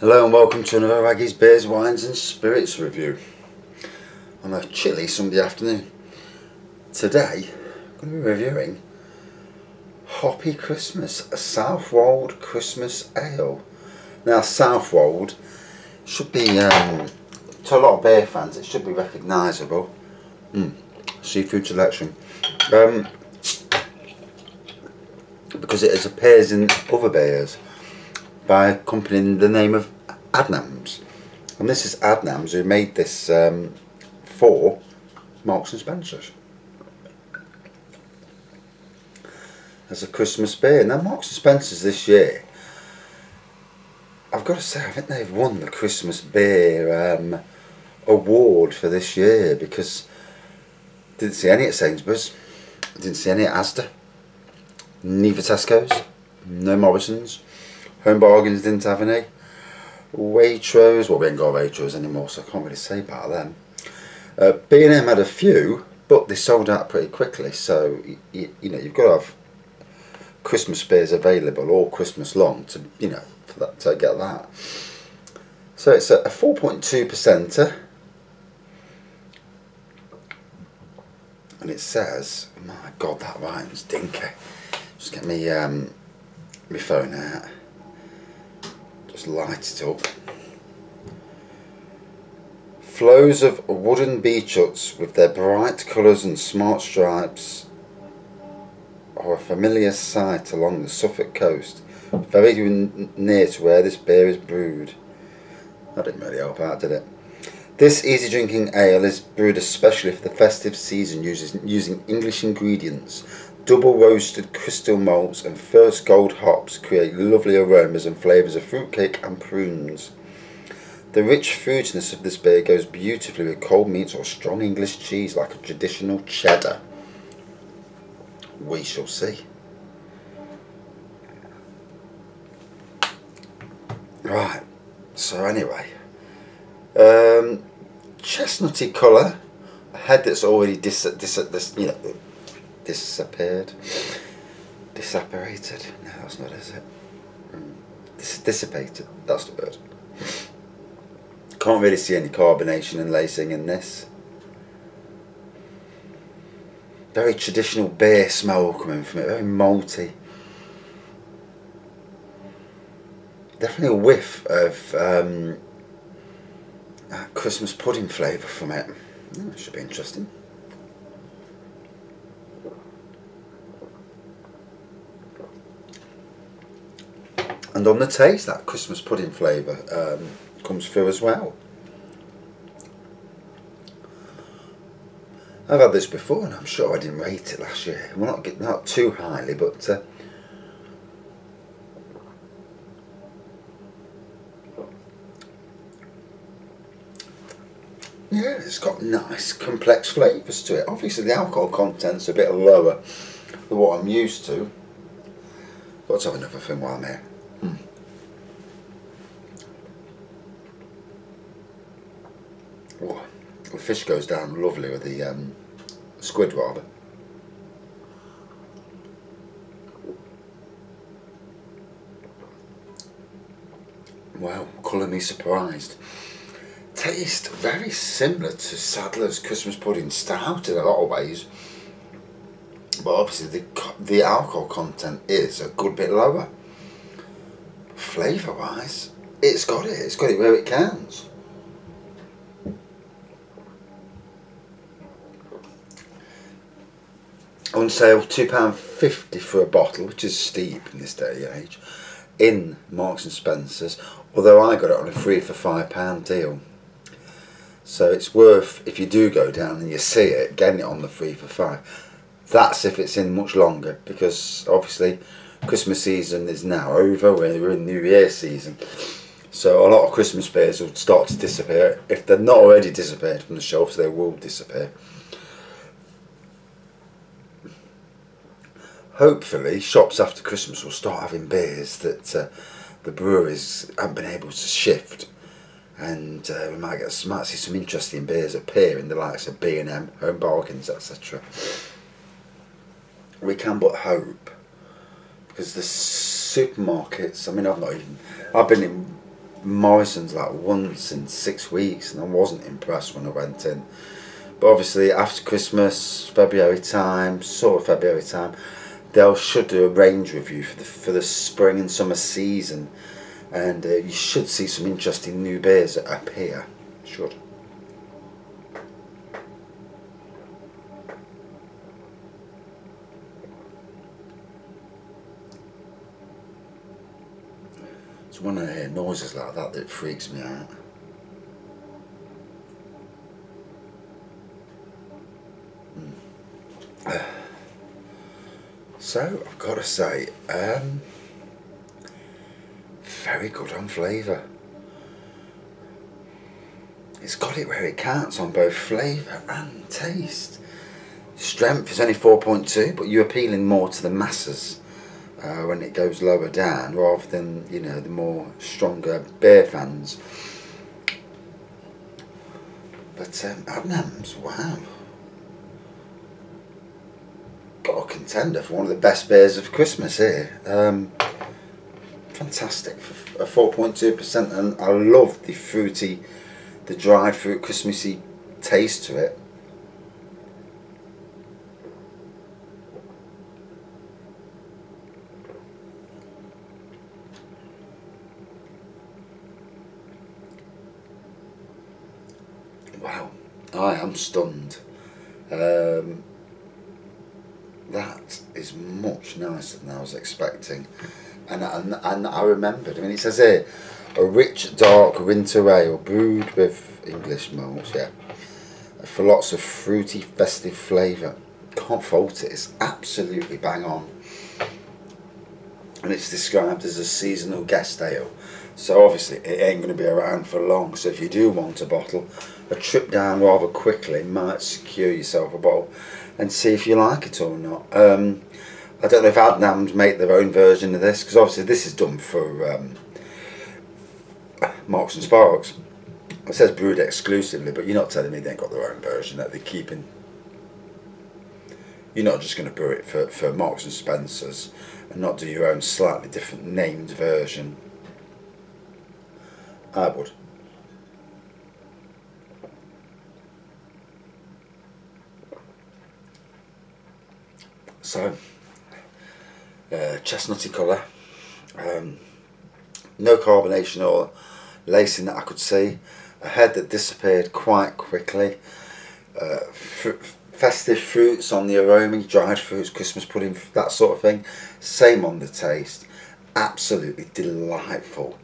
Hello and welcome to another Wraggy's Beers, Wines and Spirits review on a chilly Sunday afternoon. Today I'm going to be reviewing Hoppy Christmas, a Southwold Christmas Ale. Now Southwold should be, um, to a lot of beer fans, it should be recognisable. Mm, seafood selection. Um, because it appears in other beers by a company in the name of Adnams. And this is Adnams who made this um, for Marks and Spencer's. As a Christmas beer. Now Marks and Spencer's this year, I've got to say, I think they've won the Christmas beer um, award for this year because didn't see any at Sainsbury's, didn't see any at Asda, neither Tesco's, no Morrison's, Home Bargains didn't have any. Waitrose, well we ain't got Waitrose anymore so I can't really say about them. Uh, B&M had a few but they sold out pretty quickly so you, you know you've got to have Christmas beers available all Christmas long to you know for that, to get that. So it's a, a 4.2 percenter and it says my god that rhymes dinky just get me um, my phone out light it up. Flows of wooden beach huts with their bright colours and smart stripes are a familiar sight along the Suffolk coast, very near to where this beer is brewed. That didn't really help out, did it? This easy drinking ale is brewed especially for the festive season uses, using English ingredients Double roasted crystal malts and first gold hops create lovely aromas and flavours of fruitcake and prunes. The rich fruitiness of this beer goes beautifully with cold meats or strong English cheese like a traditional cheddar. We shall see. Right, so anyway, um, chestnutty colour, a head that's already dis, dis, dis you know, disappeared. Disapparated. No, that's not, is it? Mm. Dis dissipated. That's the word. Can't really see any carbonation and lacing in this. Very traditional beer smell coming from it. Very malty. Definitely a whiff of um, Christmas pudding flavour from it. Oh, should be interesting. and on the taste that Christmas pudding flavour um, comes through as well. I've had this before and I'm sure I didn't rate it last year. Well not, not too highly but uh, yeah it's got nice complex flavours to it. Obviously the alcohol content's a bit lower than what I'm used to. Let's have another thing while I'm here. Hmm. Oh, the fish goes down lovely with the um, squid rather. Wow, colour me surprised. Taste very similar to Sadler's Christmas Pudding Stout in a lot of ways. But obviously the, the alcohol content is a good bit lower flavour wise, it's got it. It's got it where it counts. On sale £2.50 for a bottle, which is steep in this day and age, in Marks and Spencer's, although I got it on a free for £5 deal. So it's worth, if you do go down and you see it, getting it on the free for five. That's if it's in much longer, because obviously Christmas season is now over, we're in New Year season. So a lot of Christmas beers will start to disappear. If they're not already disappeared from the shelves, they will disappear. Hopefully, shops after Christmas will start having beers that uh, the breweries haven't been able to shift. And uh, we might, get, might see some interesting beers appear in the likes of B&M, Home Bargains, etc. We can but hope because the supermarkets, I mean, I've not even, I've been in Morrison's like once in six weeks, and I wasn't impressed when I went in. But obviously, after Christmas, February time, sort of February time, they'll should do a range review for the for the spring and summer season, and uh, you should see some interesting new beers that appear. Should. It's when I hear noises like that that freaks me out. Hmm. So, I've got to say, um, very good on flavour. It's got it where it counts on both flavour and taste. Strength is only 4.2, but you're appealing more to the masses uh, when it goes lower down rather than you know the more stronger beer fans. But um, Adnams, wow, got a contender for one of the best beers of Christmas here. Um, fantastic for a 4.2% and I love the fruity, the dried fruit Christmassy taste to it. Wow, I am stunned. Um, that is much nicer than I was expecting. And, and, and I remembered, I mean, it says here, a rich, dark winter ale brewed with English malts, yeah, for lots of fruity, festive flavour. Can't fault it, it's absolutely bang on. And it's described as a seasonal guest ale. So obviously it ain't going to be around for long. So if you do want a bottle, a trip down rather quickly might secure yourself a bottle and see if you like it or not. Um, I don't know if Adnams make their own version of this because obviously this is done for um, Marks and Sparks. It says brewed exclusively, but you're not telling me they ain't got their own version that they're keeping. You're not just going to brew it for, for Marks and Spencers and not do your own slightly different named version. I would. So, uh, chestnutty colour, um, no carbonation or lacing that I could see, a head that disappeared quite quickly, uh, festive fruits on the aroma, dried fruits, Christmas pudding, that sort of thing, same on the taste, absolutely delightful,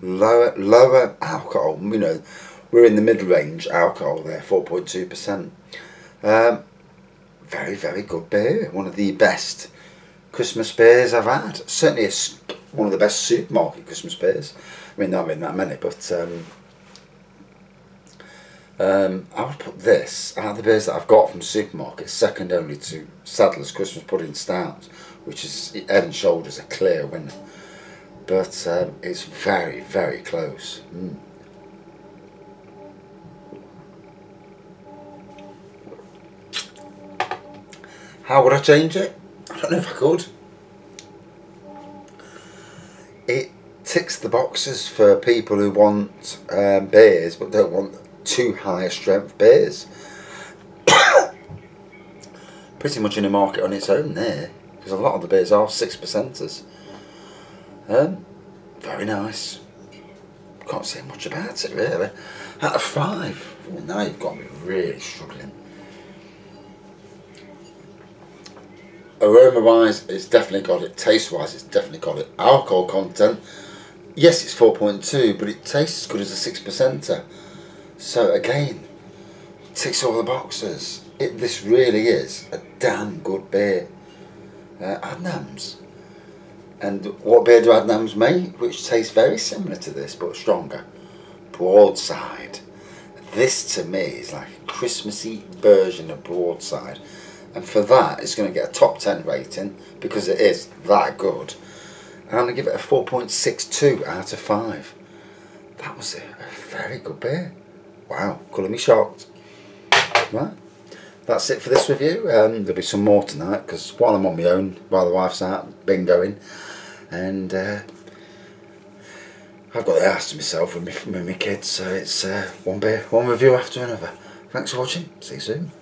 lower, lower alcohol, you know, we're in the mid-range alcohol there, 4.2%. Um, very, very good beer. One of the best Christmas beers I've had. Certainly a, one of the best supermarket Christmas beers. I mean, not been that many, but um, um, I would put this out of the beers that I've got from supermarkets, second only to Sadler's Christmas Pudding Stout, which is head and shoulders a clear winner. But um, it's very, very close. Mm. How would I change it? I don't know if I could. It ticks the boxes for people who want um, beers but don't want too high a strength beers. Pretty much in a market on its own there because a lot of the beers are six percenters. Um, very nice. Can't say much about it really. Out of five, well, now you've got me really struggling. Aroma wise it's definitely got it. Taste wise it's definitely got it. Alcohol content yes it's 4.2 but it tastes as good as a 6 percenter. So again ticks all the boxes. It, this really is a damn good beer. Uh, Adnams. And what beer do Adnams make? Which tastes very similar to this but stronger. Broadside. This to me is like a Christmassy version of broadside and for that it's going to get a top 10 rating because it is that good and I'm going to give it a 4.62 out of 5 that was a, very good beer wow colour me shocked right that's it for this review um, there'll be some more tonight because while I'm on my own while the wife's out bingoing and uh, I've got the house to myself with me, with my kids, so it's uh, one beer, one review after another. Thanks for watching. See you soon.